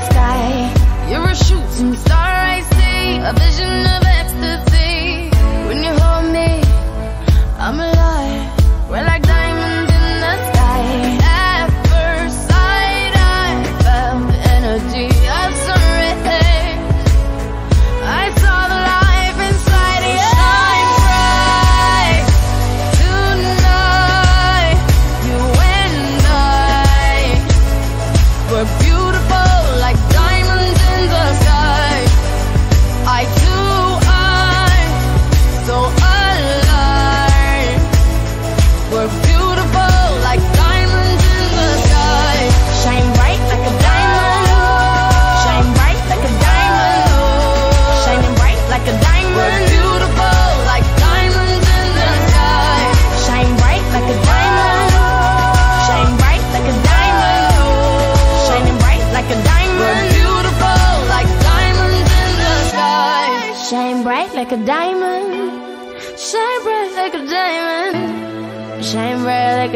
sky. You're a shooting star I see. A vision of ecstasy.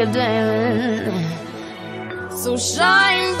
a diamond. So shine.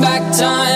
back time.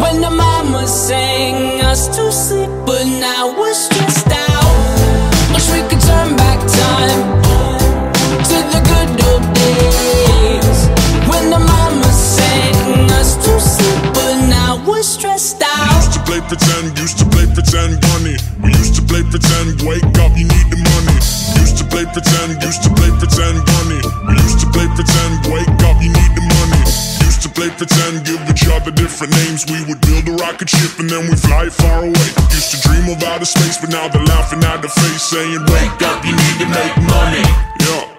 when the mama sang us to sleep, but now we're stressed out. Wish we could turn back time to the good old days when the mama sang us to sleep, but now we're stressed out. Used to play pretend, used to play pretend. We used to play pretend, wake up, you need the money. Used to play pretend, used to play pretend. We used to play pretend, wake up, you need the money. Used to play pretend, give each other different names. We would build a rocket ship and then we'd fly far away. Used to dream of outer space, but now they're laughing at the face, saying, Wake up, you need to make money. Yeah.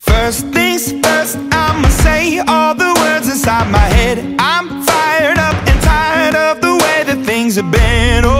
First things first, I'ma say all the words inside my head. I'm fired up and tired of the way that things have been. Oh,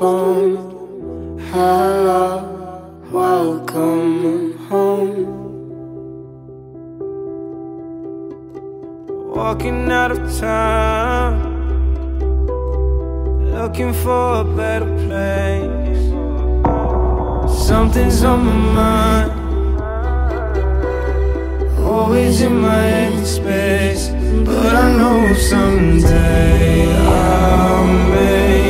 Hello, welcome home. Walking out of town, looking for a better place. Something's on my mind, always in my head space. But I know someday I'll make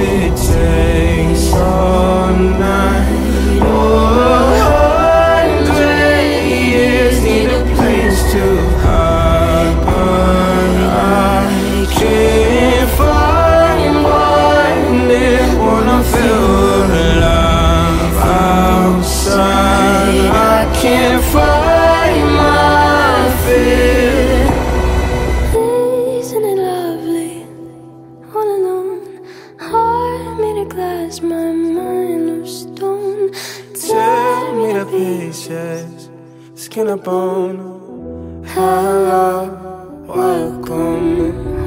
it takes night. Or pieces, skin and bone. Hello, welcome